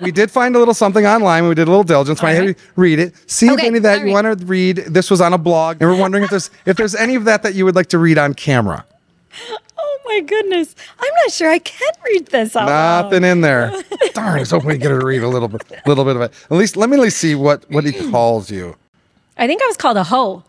We did find a little something online. We did a little diligence. Might read it. See if any of that you want to read. This was on a blog, and we're wondering if there's if there's any of that that you would like to read on camera. Oh my goodness. I'm not sure I can read this. Nothing in there. Darn, I was hoping we get her to read a little bit, little bit of it. At least let me at least see what what he calls you. I think I was called a hoe.